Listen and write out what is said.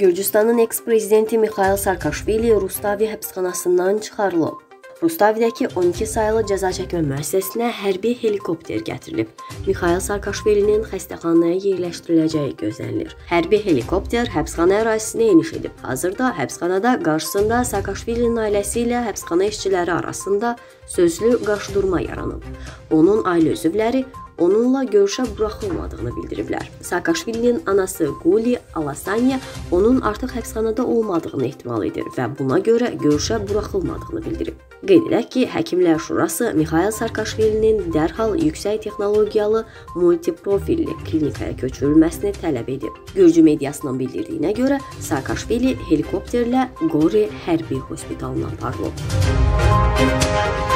Gürcüstanın eks-prezidenti Mixail Saakashvili Rustavi həbsxanasından çıxarılıb. Rustavidəki 12 saylı cəza çəkmə müəssisəsinə hərbi helikopter gətirilib. Mixail Saakashvilinin xəstəxanaya yerləşdiriləcəyi gözlənilir. Hərbi helikopter həbsxana ərazisinə eniş edib. Hazırda həbsxanada qarşısında Saakashvilinin ailəsi ilə həbsxana işçiləri arasında sözlü qarşıdurma yaranıb. Onun ailə üzvləri onunla görüşə buraxılmadığını bildiriblər. Saakashvilinin anası Guli Alasanya onun artıq həbsxanada olmadığını ehtimal edir və buna görə görüşə buraxılmadığını bildirib. Qeyd edək ki, Həkimlər Şurası Mixail Saakashvilinin dərhal yüksək texnologiyalı multiprofilli klinikaya köçürülməsini tələb edib. Gürcü mediasının bildirdiyinə görə Saakashvili helikopterlə Qori hərbi hospitalına aparılıb.